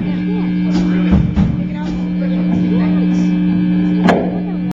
Yeah.